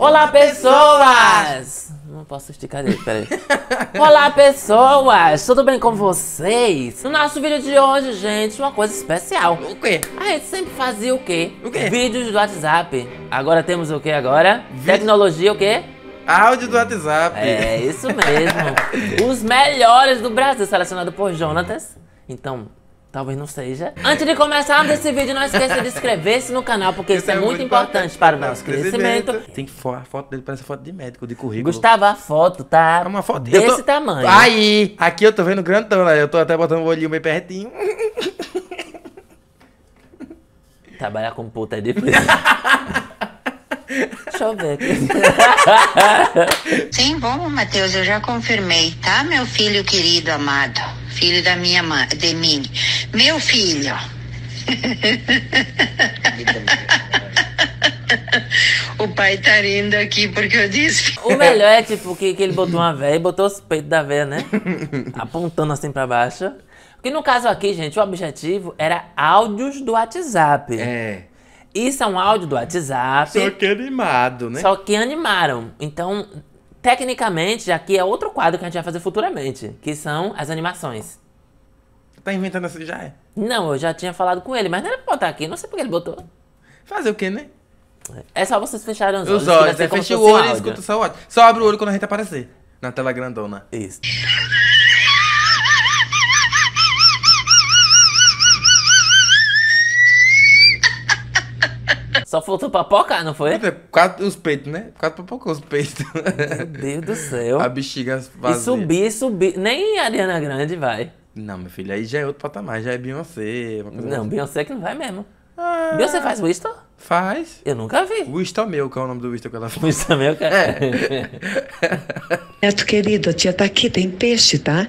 Olá, pessoas! Não posso esticar ele, peraí. Olá, pessoas! Tudo bem com vocês? No nosso vídeo de hoje, gente, uma coisa especial. O quê? A gente sempre fazia o quê? O quê? Vídeos do WhatsApp. Agora temos o quê agora? Tecnologia o quê? Áudio do WhatsApp. É, isso mesmo. Os melhores do Brasil, selecionado por Jonatas. Então, talvez não seja. Antes de começarmos esse vídeo, não esqueça de inscrever-se no canal, porque isso, é, muito importante para o nosso crescimento. Tem que a foto dele parece foto de médico, de currículo. Gustavo, a foto tá É uma foto desse tô- tamanho. Aí! Aqui eu tô vendo grandão, né? Eu tô até botando o olhinho bem pertinho. Trabalhar com puta é difícil. Deixa eu ver aqui. Sim, bom, Matheus, eu já confirmei, tá, meu filho querido, amado? Filho da minha mãe, de mim. Meu filho. o pai tá rindo aqui porque eu disse. O melhor é tipo que, que ele botou uma véia e botou os peitos da véia, né? Apontando assim pra baixo. Porque no caso aqui, gente, o objetivo era áudios do WhatsApp. É. Isso é um áudio do WhatsApp. Só que animado, né? Só que animaram. Então, tecnicamente, aqui é outro quadro que a gente vai fazer futuramente, que são as animações. Tá inventando assim já é. Não, eu já tinha falado com ele, mas não era pra botar aqui, não sei porque ele botou. Fazer o quê, né? É só vocês fecharem os olhos. Os olhos, como fecha o um olho e escuta só o áudio. Só abre o olho quando a gente aparecer. Na tela grandona. Isso. Só faltou papocar, não foi? Quatro, os peitos, né? Quatro papocou os peitos. Meu Deus do céu. a bexiga E vazia. subir, e subir. Nem a Ariana Grande vai. Não, meu filho, aí já é outro patamar, já é Beyoncé. Uma coisa Não, assim. Beyoncé que não vai mesmo. Ah, Beyoncé faz Winston? Faz. Eu nunca vi. Winston meu, que é o nome do Winston que ela faz. Winston eu quero. Neto querido, a tia tá aqui, tem peixe, tá?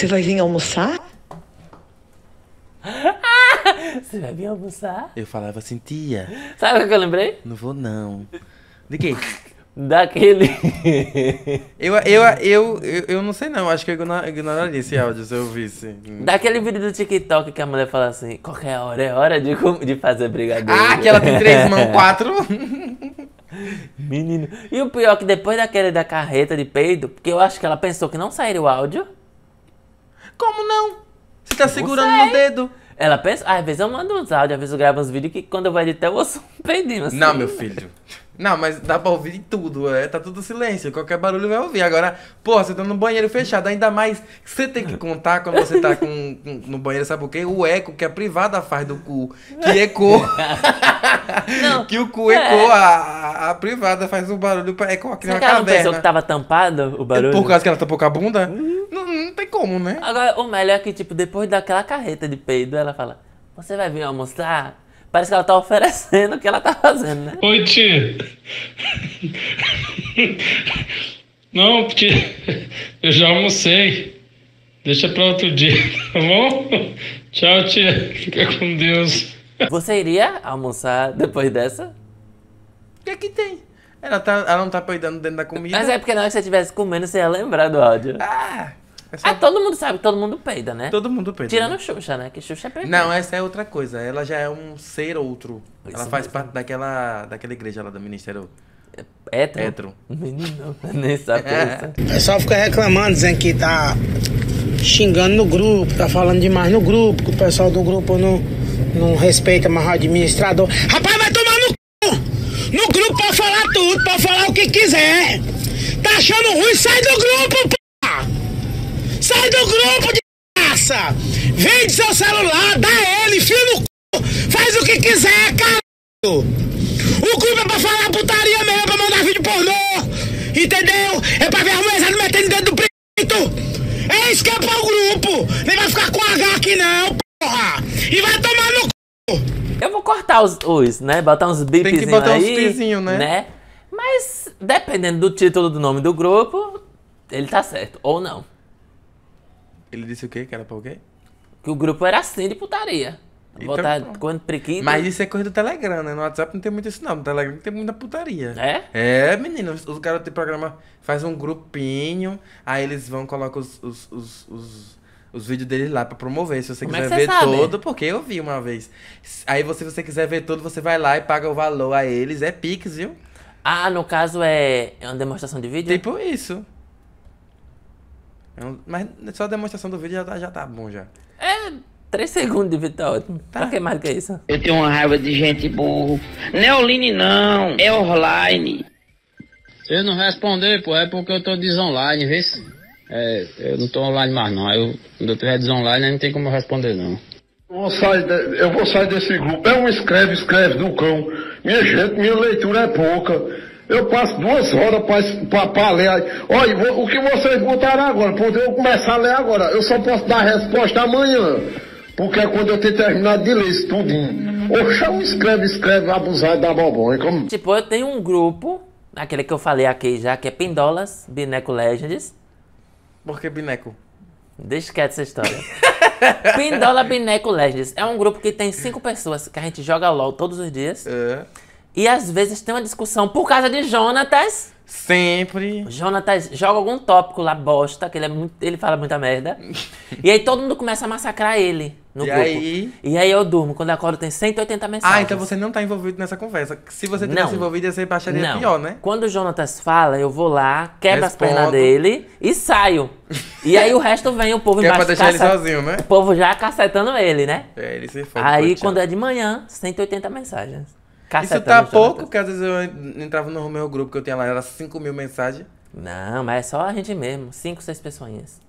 Você vai vir almoçar? Você vai vir almoçar? Eu falava assim, tia, Sabe o que eu lembrei? não vou não. De quê? Daquele. Eu, eu, eu, eu, eu não sei não, acho que eu igno- ignoraria esse áudio se eu visse. Daquele vídeo do TikTok que a mulher fala assim: qualquer hora é hora de, de fazer brigadeiro. Ah, que ela tem três mãos, quatro. Menino. E o pior é que depois daquele da carreta de peido, porque eu acho que ela pensou que não sairia o áudio. Como não? Você tá segurando no dedo. Ela pensa, ah, às vezes eu mando uns áudios, às vezes eu gravo uns vídeos que quando eu vou editar eu ouço um peidinho assim. Não, meu filho. Não, mas dá pra ouvir tudo, é, tá tudo silêncio, qualquer barulho vai ouvir. Agora, porra, você tá no banheiro fechado, ainda mais que você tem que contar quando você tá com, com- no banheiro, sabe o quê? O eco que a privada faz do cu, que ecoa. Não, que o cu é. ecoa, a, a- a privada faz o barulho pra ecoar, Será uma que ela não pensou caverna. que tava tampado o barulho? Por causa que ela tapou com a bunda? Não, não tem como, né? Agora, o melhor é que, tipo, depois daquela carreta de peido, ela fala, você vai vir almoçar? Parece que ela tá oferecendo o que ela tá fazendo, né? Oi, tia. Não, porque eu já almocei. Deixa pra outro dia, tá bom? Tchau, tia. Fica com Deus. Você iria almoçar depois dessa? O que é que tem? Ela, tá, ela não tá peidando dentro da comida. Mas é porque na hora que você estivesse comendo, você ia lembrar do áudio. Ah, é só Ah, todo mundo sabe que todo mundo peida, né? todo mundo peida. Tirando né? Xuxa, né? Que Xuxa é peida. Não, essa é outra coisa. Ela já é um ser outro. Isso ela faz mesmo. parte daquela, daquela igreja lá do Ministério Hétero? Hétero. Menino, nem sabe É. isso. O pessoal fica reclamando, dizendo que tá xingando no grupo, tá falando demais no grupo, que o pessoal do grupo não, não respeita mais o administrador. Rapaz, vai tomar no cu! No grupo pode falar tudo, pode falar o que quiser. Tá achando ruim? Sai do grupo, porra! Sai do grupo de graça! Vende seu celular, dá ele, enfia no cu! Faz o que quiser, caralho! O grupo é pra falar putaria mesmo, é pra mandar vídeo pornô! Entendeu? É pra ver a mulher metendo dentro do peito! É isso que é pra o grupo! Nem vai ficar com H aqui não, porra! E vai tomar no cu! Eu vou cortar os, os né? Botar uns bipzinhos que botar uns aí, pizinhos, né? Mas, dependendo do título do nome do grupo, ele tá certo. Ou não. Ele disse o quê? Que era pra o quê? Que o grupo era assim de putaria. Então, pronto. comendo prequito. Mas isso é coisa do Telegram, né? No WhatsApp não tem muito isso, não. No Telegram tem muita putaria. É? É, menino. Os, os caras do programa faz um grupinho, aí eles vão colocar os, os, os, os, os vídeos deles lá pra promover. Se você Como é quiser você ver sabe? todo, porque eu vi uma vez. Aí você, se você quiser ver todo, você vai lá e paga o valor a eles. É Pix, viu? Ah, no caso é é uma demonstração de vídeo? Tipo isso. É um- mas só a demonstração do vídeo já tá, já tá bom já. É, três segundos de vídeo tá ótimo. Tá. Pra que mais que isso? Eu tenho uma raiva de gente burro. Não é online não, é online. Se eu não responder, pô, é porque eu tô desonline, vê se. É, eu não tô online mais não. Eu, quando eu tiver desonline, aí não tem como eu responder não. Eu vou sair, de- eu vou sair desse grupo. É um escreve, escreve do cão. Minha gente, minha leitura é pouca. Eu passo duas horas para ler. aí. Olha, o que vocês botaram agora? Pra eu começar a ler agora. Eu só posso dar a resposta amanhã. Porque é quando eu ter terminado de ler isso tudinho. Oxa, um escreve, escreve, abusado da bobonha. Como... Tipo, eu tenho um grupo, aquele que eu falei aqui já, que é Pindolas, Bineco Legends. Por que Bineco? Deixa quieto essa história. Pindola Bineco Legends. É um grupo que tem cinco pessoas que a gente joga LOL todos os dias. É. E às vezes tem uma discussão por causa de Jonatas. Sempre. Jonatas joga algum tópico lá bosta, que ele, é muito, ele fala muita merda. e aí todo mundo começa a massacrar ele no E grupo. aí? E aí eu durmo. Quando eu acordo tem 180 mensagens. Ah, então você não tá envolvido nessa conversa. Se você tivesse envolvido, você acharia Não. pior, né? Quando o Jonatas fala, eu vou lá, quebro as Respondo. pernas dele e saio. E aí o resto vem, o povo Que é pra embaixo deixar ele caça- sozinho, né? O povo já cacetando ele, né? É, ele se fode. aí quando é de manhã, 180 mensagens. Isso tá pouco, porque às vezes eu en- entrava no meu grupo que eu tinha lá, era 5 mil mensagens. Não, mas é só a gente mesmo. Cinco, seis pessoinhas.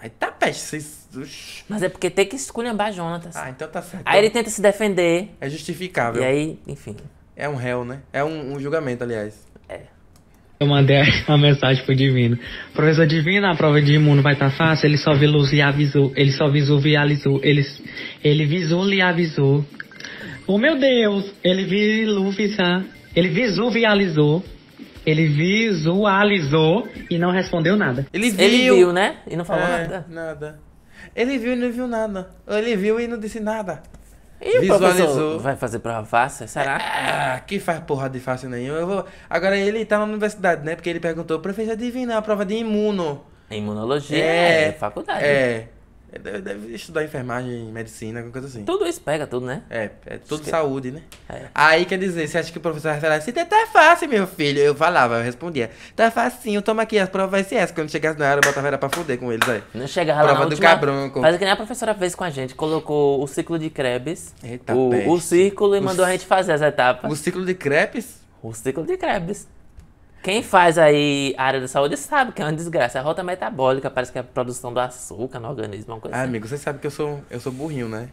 Aí tá peste. Vocês... Mas é porque tem que esculhambar Jonatas. Ah, então tá certo. Aí ele tenta se defender. É justificável. E aí, enfim. É um réu, né? É um, um julgamento, aliás. Eu mandei a mensagem pro Divino. Professor Divino, a prova de imuno vai estar fácil. Ele só visualizou, ele só visualizou, ele, ele visualizou. Oh meu Deus, ele visualizou, ele visualizou, ele visualizou e não respondeu nada. Ele viu. Ele viu, né? E não falou É, nada. nada. Ele viu e não viu nada. Ele viu e não disse nada. E o Visualizou. professor vai fazer prova fácil? Será? Ah, que faz porra de fácil nenhum. Eu vou... Agora ele tá na universidade, né? Porque ele perguntou, professor Divino, a prova de imuno. Imunologia é, faculdade. É. Deve, deve estudar enfermagem, medicina, alguma coisa assim. Tudo isso pega tudo, né? É, é tudo que- saúde, né? É. Aí quer dizer, você acha que o professor vai falar assim, tá fácil, meu filho. Eu falava, eu respondia, tá facinho, toma aqui, as provas vai ser essa. Quando chegasse na hora, eu botava era pra fuder com eles aí. Não chega lá na Prova do última... cabronco. Faz que nem a professora fez com a gente. Colocou o ciclo de Krebs, Eita o, peste. o círculo e O mandou a c- gente fazer as etapas. O ciclo de crepes? O ciclo de Krebs. Quem faz aí a área da saúde sabe que é uma desgraça. A rota metabólica parece que é a produção do açúcar no organismo, uma coisa Ah, assim. amigo, você sabe que eu sou, eu sou burrinho, né?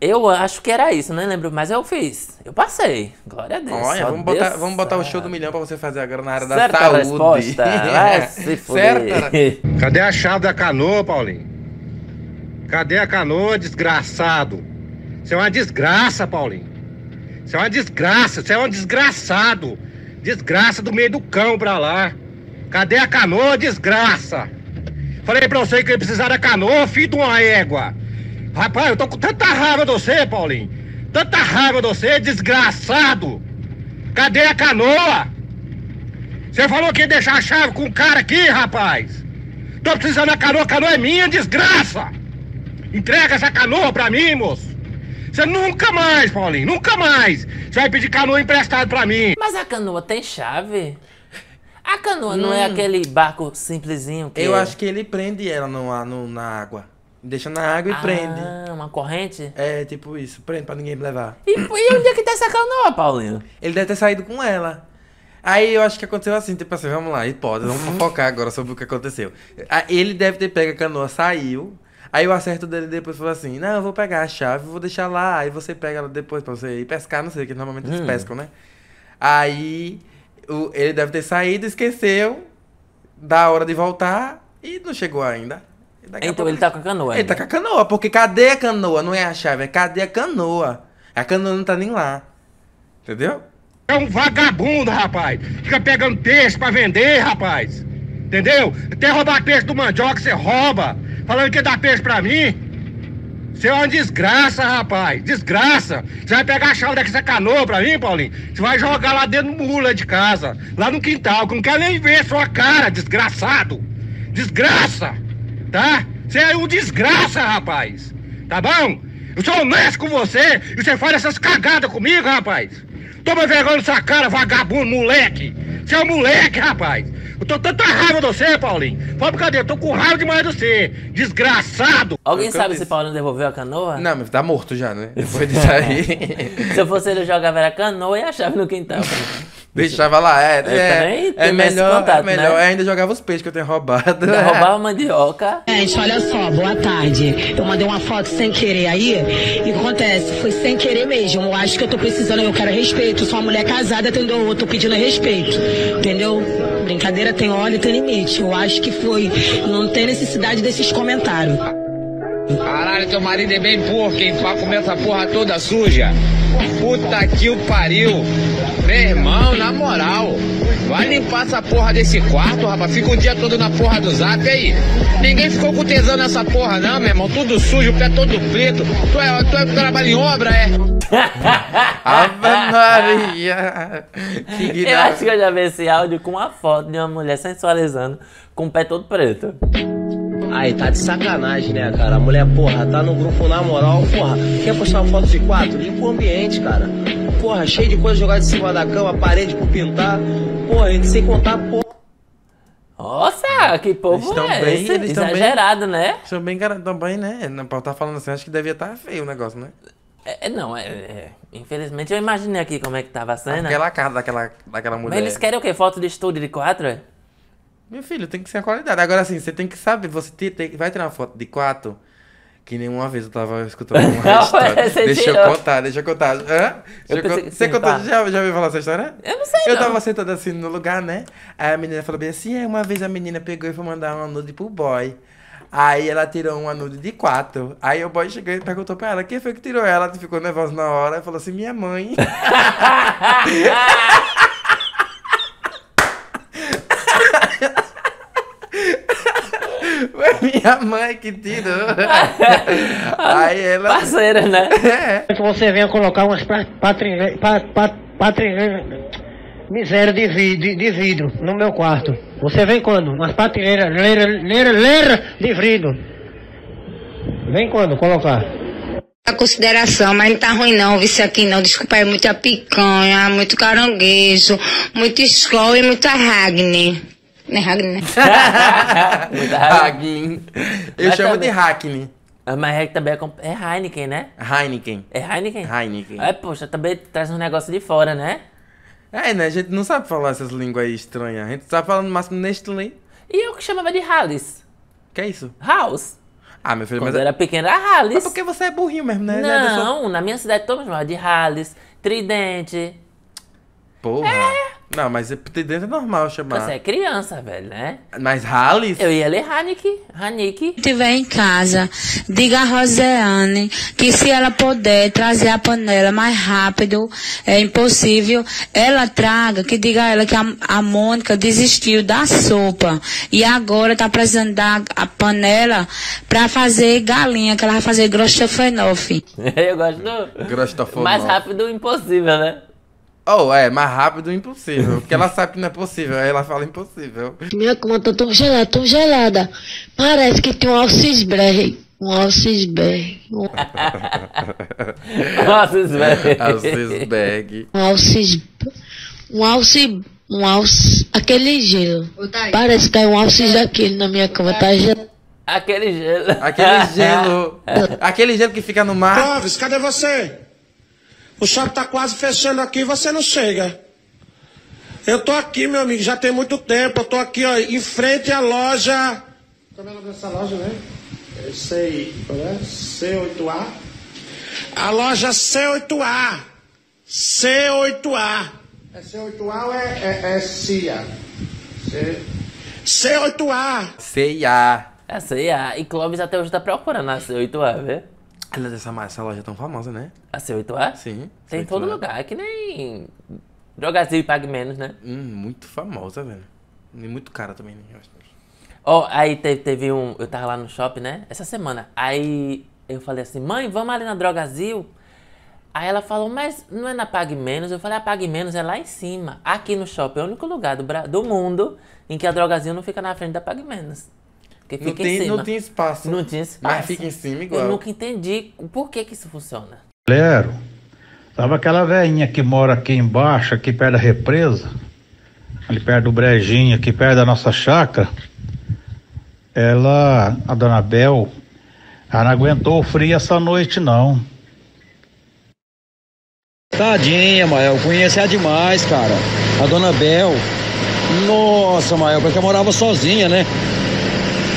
Eu acho que era isso, não lembro, mas eu fiz. Eu passei. Glória a Deus. Olha, vamos botar, Deus vamos botar o show do milhão pra você fazer agora na área da Certa saúde. resposta. Vai se fuder. Certa. Cadê a chave da canoa, Paulinho? Cadê a canoa, desgraçado? Você é uma desgraça, Paulinho. Você é uma desgraça, você é um desgraçado. Desgraça do meio do cão pra lá. Cadê a canoa, desgraça? Falei pra você que ia precisar da canoa, filho de uma égua. Rapaz, eu tô com tanta raiva de você, Paulinho. Tanta raiva de você, desgraçado. Cadê a canoa? Você falou que ia deixar a chave com o cara aqui, rapaz. Tô precisando da canoa, a canoa é minha, desgraça! Entrega essa canoa pra mim, moço! Você nunca mais, Paulinho, nunca mais! Você vai pedir canoa emprestado pra mim! Mas a canoa tem chave? A canoa não é aquele barco simplesinho que Eu é- acho que ele prende ela no, no- na água. Deixa na água e prende. Ah, uma corrente? É, tipo isso. Prende pra ninguém me levar. E, e onde é que tá essa canoa, Paulinho? Ele deve ter saído com ela. Aí eu acho que aconteceu assim, tipo assim, vamos lá, hipótese, vamos focar agora sobre o que aconteceu. Ah, Ele deve ter pego a canoa, saiu. Aí o acerto dele depois foi assim, não, eu vou pegar a chave, vou deixar lá, aí você pega ela depois pra você ir pescar, não sei, que normalmente eles Hum. pescam, né? Aí o- ele deve ter saído, esqueceu, da hora de voltar e não chegou ainda. Então pouco- ele tá com a canoa Ele ainda. tá com a canoa, porque cadê a canoa? Não é a chave, é cadê a canoa? A canoa não tá nem lá. Entendeu? É um vagabundo, rapaz! Fica pegando peixe pra vender, rapaz! Entendeu? Até roubar peixe do mandioca você rouba! Falando que dá peixe pra mim! Você é uma desgraça, rapaz. Desgraça. Você vai pegar a chave dessa canoa pra mim, Paulinho? Você vai jogar lá dentro do mula de casa. Lá no quintal. Que não quero nem ver sua cara, desgraçado. Desgraça. Tá? Você é um desgraça, rapaz. Tá bom? Eu sou honesto com você e você faz essas cagadas comigo, rapaz. Toma vergonha nessa cara, vagabundo, moleque. Você é um moleque, rapaz. Eu tô tanta raiva de você, Paulinho. Fala cadê? Eu tô com raiva demais de você. Desgraçado. Alguém eu sabe se Paulo devolveu a canoa? Não, mas tá morto já, né? Depois disso aí. Se eu fosse ele, jogava era a canoa e a chave no quintal. Deixava lá, é. É, é esse melhor, contato, é melhor. né? Ainda jogava os peixes que eu tenho roubado. Ainda roubava mandioca. Gente, olha só, boa tarde. Eu mandei uma foto sem querer aí. E o que acontece? Foi sem querer mesmo. Eu acho que eu tô precisando, eu quero respeito. Eu sou uma mulher casada, entendeu? Eu tô pedindo respeito. Entendeu? Brincadeira tem hora e tem limite. Eu acho que foi. Não tem necessidade desses comentários. Caralho, teu marido é bem porco, hein? Pra comer essa porra toda suja. Puta que o pariu. Meu irmão, na moral. Vai limpar essa porra desse quarto, rapaz. Fica o dia todo na porra do zap aí. Ninguém ficou com tesão nessa porra, não, meu irmão. Tudo sujo, o pé todo preto. Tu é, tu é trabalho em obra, é? Ave Maria. Que Eu acho que eu já vi esse áudio com uma foto de uma mulher sensualizando com o pé todo preto. Aí, tá de sacanagem, né, cara? A mulher, porra, tá no grupo na moral, porra. Quer postar uma foto de quatro? Limpa o ambiente, cara. Porra, cheio de coisa jogada em cima da cama, parede pra pintar. Porra, e sem contar, porra. Nossa, que povo Eles tão é bem, esse? eles tão bem. Exagerado, né? São bem cara também, né? Não pode estar falando assim, acho que devia estar feio o negócio, né? É, não, é, é- Infelizmente eu imaginei aqui como é que tava a cena. Aquela cara daquela, daquela mulher. Mas eles querem o quê? Foto de estúdio de quatro? Meu filho, tem que ser a qualidade. Agora assim, você tem que saber, você tem, vai tirar uma foto de quatro. Que nenhuma vez eu tava escutando uma Não, história. Deixa eu tirou. contar, deixa eu contar. Hã? Eu eu Você contou, pá. já, já ouviu falar essa história? Eu não sei, Eu não. tava sentado assim no lugar, né? Aí a menina falou bem assim, é, uma vez a menina pegou e foi mandar uma nude pro boy. Aí ela tirou uma nude de quatro. Aí o boy chegou e perguntou pra ela, quem foi que tirou ela? Ela ficou nervosa na hora e falou assim, minha mãe. minha mãe que tirou. Aí ela. Parceira, né? Que você venha colocar umas patrinhas. Miséria de, vi- de, de vidro no meu quarto. Você vem quando? Umas patineiras leira, leira, leira de vidro. Vem quando colocar? A consideração, mas não tá ruim não, viu isso aqui não. Desculpa, é muita picanha, muito caranguejo, muito escola e muita Ragni. Não é Ragni, né? Eu Mas chamo também- de Hackney. Ah, Mas é que também é, é Heineken, né? Heineken. É Heineken? Heineken. É, poxa, também traz um negócio de fora, né? É, né? A gente não sabe falar essas línguas aí estranhas. A gente sabe falar no máximo Nestlé. E eu que chamava de Hallis. Que é isso? House. Ah, meu filho, Quando mas... eu era pequeno era Hallis. Mas porque você é burrinho mesmo, né? Né, da sua- Não, na minha cidade todo mundo chamava de Hallis, Tridente. Porra. Não, mas é- dentro é normal chamar. Você é criança, velho, né? Mas Hallis? Eu ia ler Haneke, Haneke. estiver em casa, diga a Rosiane que se ela puder trazer a panela mais rápido, é impossível, ela traga, que diga a ela que a, a Mônica desistiu da sopa e agora tá precisando dar a panela pra fazer galinha, que ela vai fazer grostofenofe. Eu gosto do mais rápido impossível, né? Oh, é, mais rápido impossível. Porque ela sabe que não é possível, aí ela fala impossível. Minha cama tá tão gelada, tão gelada. Parece que tem um alcisberg. Um alcisberg. Um, velho. Alcisberg. um alcis... Um alci... Um alci... Aquele gelo. Parece que caiu um alcis daquele na minha cama. Tá gelado. Aquele gelo. Aquele gelo. aquele gelo que fica no mar. Clóvis, cadê você? O shopping tá quase fechando aqui e você não chega. Eu tô aqui, meu amigo, já tem muito tempo. Eu tô aqui, ó, em frente à loja. Como é o nome dessa loja, né? É C, qual é? C8A. A loja C8A. C8A. É C8A ou é, é, é CIA? C... C8A. C&A. É, sei, a e Clóvis até hoje tá procurando a C8A, vê? Ela dessa essa loja é tão famosa, né? A C8A? Sim. Tem em todo C8A. lugar, é que nem Drogazil e Pague Menos, né? Hum, muito famosa, velho. E muito cara também, né? Ó, aí teve, teve um. Eu tava lá no shopping, né? Essa semana. Aí eu falei assim, mãe, vamos ali na Drogazil? Aí ela falou, mas não é na Pague Menos? Eu falei, a Pague Menos é lá em cima. Aqui no shopping é o único lugar do, do mundo em que a Drogazil não fica na frente da Pague Menos. Porque Não fica tem- em cima. não tem espaço. Não tinha espaço. Mas fica em cima igual. Eu nunca entendi por que que isso funciona. Lero, sabe aquela velhinha que mora aqui embaixo, aqui perto da represa? Ali perto do Brejinho, aqui perto da nossa chácara? Ela, a dona Bel, ela não aguentou o frio essa noite não. Tadinha, Mael, conhece ela demais, cara. A dona Bel. Nossa, Mael, porque ela morava sozinha, né?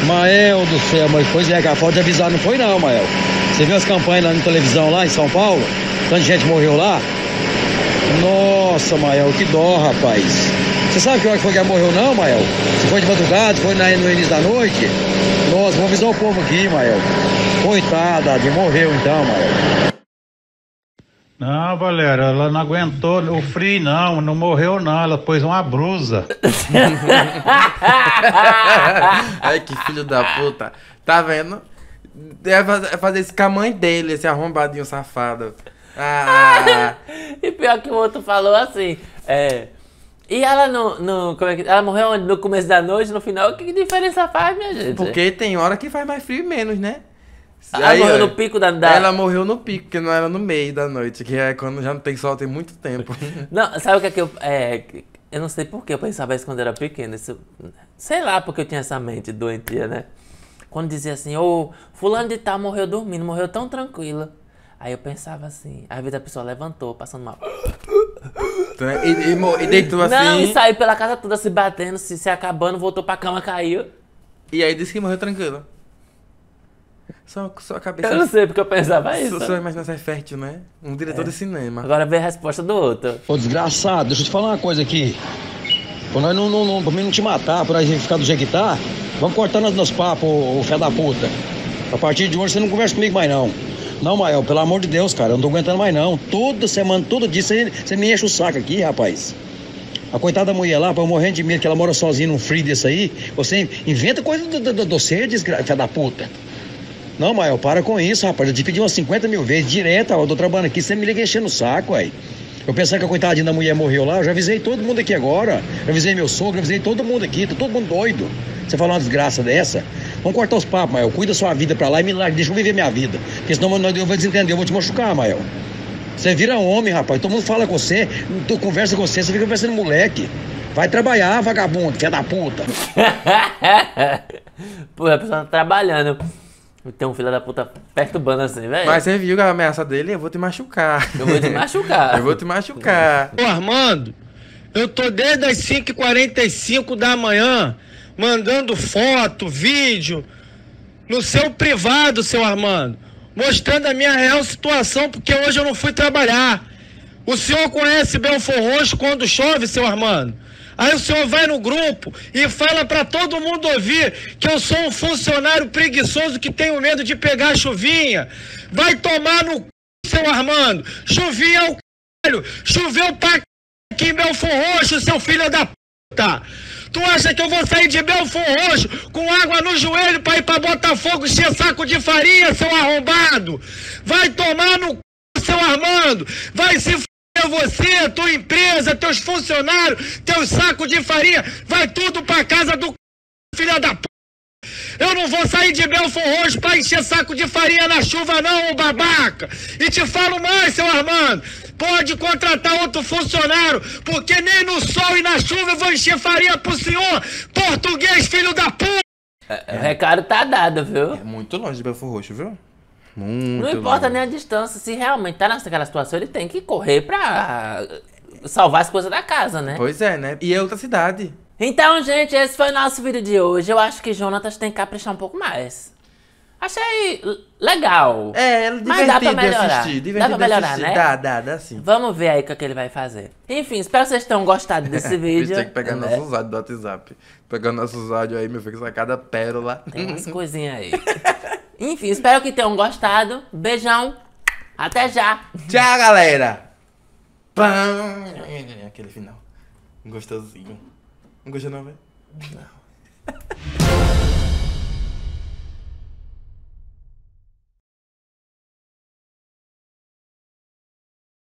Mael do céu, mas pois é, a falta de avisar não foi não, Mael. Você viu as campanhas lá na televisão lá em São Paulo? Tanta gente morreu lá? Nossa, Mael, que dó, rapaz. Você sabe que hora que foi que ela morreu não, Mael? Se foi de madrugada, foi no início da noite? Nossa, vamos avisar o povo aqui, Mael. Coitada, de morreu então, Mael. Não, Valéria, ela não aguentou o frio não, não morreu não, ela pôs uma brusa. Ai, que filho da puta. Tá vendo? Deve fazer- fazer isso com a mãe dele, esse arrombadinho safado. Ah, E pior que o outro falou assim, é. E ela não. não como é que, ela morreu onde? no começo da noite, no final? Que diferença faz, minha gente? porque tem hora que faz mais frio e menos, né? Ela morreu no pico da- da- Ela morreu no pico, porque não era no meio da noite, que é quando já não tem sol tem muito tempo. Não, sabe o que é que eu. É, eu não sei por que eu pensava isso quando era pequeno. Isso, sei lá porque eu tinha essa mente doentia, né? Quando dizia assim, ô, fulano de tal morreu dormindo, morreu tão tranquila. Aí eu pensava assim, às vezes a pessoa levantou, passando mal. e, e, mo- e deitou assim. Não, e saiu pela casa toda se batendo, se, se acabando, voltou pra cama, caiu. E aí disse que morreu tranquilo. Só, só a cabeça. Eu não sei porque eu pensava isso. Sua, imaginação é fértil, né? Um diretor de cinema. Agora vê a resposta do outro. Ô, desgraçado, deixa eu te falar uma coisa aqui. Pra nós não, não, não, pra mim não te matar, pra gente ficar do jeito que tá, vamos cortar nos, nos papos, ô, ô fé da puta. A partir de hoje você não conversa comigo mais não. Não, Mael, pelo amor de Deus, cara, eu não tô aguentando mais não. Toda semana, todo dia, você, você me enche o saco aqui, rapaz. A coitada da mulher lá, pra eu morrendo de medo que ela mora sozinha num frio desse aí, você inventa coisa do, do, do, do ser, desgra... fé da puta. Não, Mael, para com isso, rapaz. Eu te pedi umas 50 mil vezes direto, ó, eu tô trabalhando aqui, você me liga enchendo o saco, aí. Eu pensava que a coitadinha da mulher morreu lá, eu já avisei todo mundo aqui agora. Eu avisei meu sogro, eu avisei todo mundo aqui, tá todo mundo doido. Você falar uma desgraça dessa? Vamos cortar os papos, Mael. Cuida sua vida pra lá e me larga, deixa eu viver minha vida. Porque senão eu vou desentender, eu vou te machucar, Mael. Você vira homem, rapaz. Todo mundo fala com você, conversa com você, você fica parecendo moleque. Vai trabalhar, vagabundo, filha da puta. Pô, a pessoa tá trabalhando. Tem um filho da puta perturbando assim, velho. Mas você viu a ameaça dele? Eu vou te machucar. Eu vou te machucar. eu vou te machucar. Ô Armando, eu tô desde as 5h45 da manhã mandando foto, vídeo no seu privado, seu Armando, mostrando a minha real situação, porque hoje eu não fui trabalhar. O senhor conhece Belfor Roxo quando chove, seu Armando? Aí o senhor vai no grupo e fala pra todo mundo ouvir que eu sou um funcionário preguiçoso que tenho medo de pegar chuvinha. Vai tomar no c... seu Armando. Chuvinha é o caralho. Choveu pra c... aqui em Belfor Roxo, seu filho da puta. Tu acha que eu vou sair de Belfor Roxo com água no joelho pra ir pra Botafogo encher saco de farinha, seu arrombado? Vai tomar no c... seu Armando. Vai se f... você, tua empresa, teus funcionários, teus sacos de farinha, vai tudo pra casa do c... filha da p. Eu não vou sair de Belfor Roxo pra encher saco de farinha na chuva, não, ô babaca! E te falo mais, seu Armando! Pode contratar outro funcionário, porque nem no sol e na chuva eu vou encher farinha pro senhor! Português, filho da p. O recado tá dado, viu? É muito longe de Belfor Roxo, viu? Muito Não importa nem a distância. Se realmente tá naquela situação, ele tem que correr pra salvar as coisas da casa, né? Pois é, né? E é outra cidade. Então, gente, esse foi o nosso vídeo de hoje. Eu acho que Jonatas tem que caprichar um pouco mais. Achei legal. É, Mas dá pra divertido melhorar. assistir, dá divertido pra de melhorar, assistir. né? Dá, dá, dá sim. Vamos ver aí o que, é que ele vai fazer. Enfim, espero que vocês tenham gostado desse vídeo. Tem que pegar né? nossos áudios do WhatsApp. Pegar nossos áudios aí, meu filho, sai cada pérola. Tem umas coisinhas aí. Enfim, espero que tenham gostado. Beijão. Até já. Tchau, galera. Aquele final. Gostosinho. Não gostou não, velho? Não.